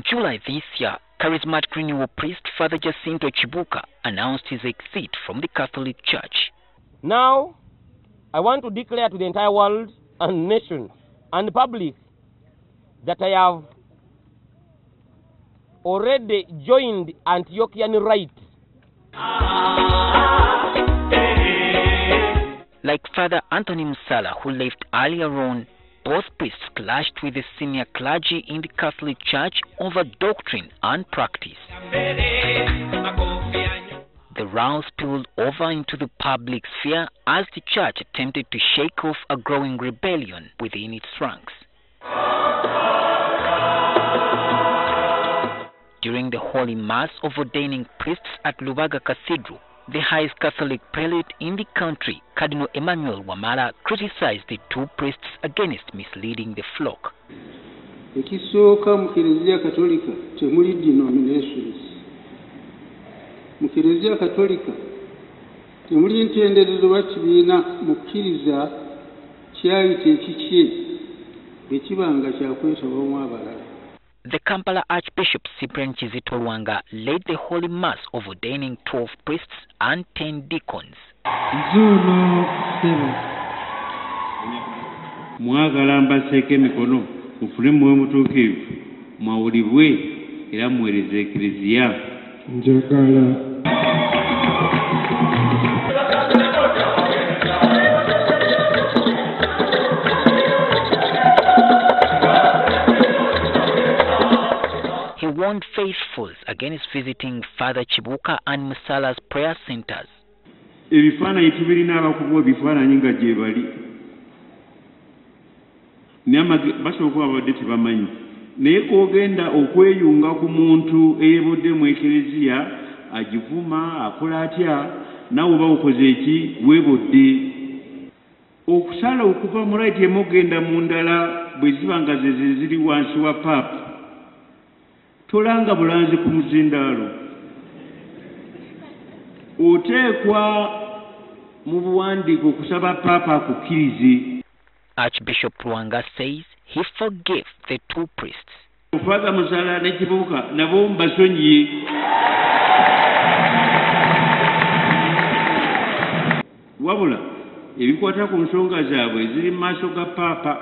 In July this year, charismatic renewal priest Father Jacinto Chibuka announced his exit from the Catholic Church. Now, I want to declare to the entire world and nation and public that I have already joined Antiochian Rite. Like Father Anthony Musala, who left earlier on, both priests clashed with the senior clergy in the Catholic Church over doctrine and practice. The row spilled over into the public sphere as the church attempted to shake off a growing rebellion within its ranks. During the Holy Mass of ordaining priests at Lubaga Cathedral, the highest Catholic prelate in the country, Cardinal Emmanuel Wamala, criticized the two priests against misleading the flock. ekisooka mu kereziya katolika temuli denominations mu kereziya katolika temuli ntenderezo oba kibiina mukkiriza kyayita ekikye bwe kiba nga kyakwetabamu abalala The Kampala Archbishop Cyprian Kizito Lwanga led the Holy Mass of ordaining 12 priests and 10 deacons. nzuuno ssebo mwagala mbasseeko emikono mufune mwoyo mutuukirivu mwawulibwe era muweereze ekiriziya njagala warned faithfuls against visiting Father Chibuka and Musala's prayer centers. ebifaananyi tubirina abakuba ebifaananyi nga gye bali. Naye basobola okuba babadde tebamanyi. Naye k'ogenda okweyunga ku muntu eyeebodde mu ekereziya agivuma akola atya naawe oba okoze eki weebodde okusala okuva mu laiti emu ogenda mu ndala bwe ziba nga ze ze ziri wansi wa paapa tolanga bulanzi ku muzindaalo. Oteekwa mu buwandiiko okusaba paapa akukkirize Archbishop Lwanga says he forgave the two priests. fatha musala ne kibuuka nabo mbasonyiye. Wabula ebikwata ku nsonga zaabwe ziri mu maaso ga paapa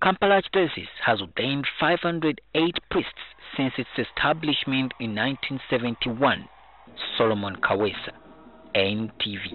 Kampala Archdiocese has ordained 508 priests since its establishment in 1971. Solomon Kawesa, NTV.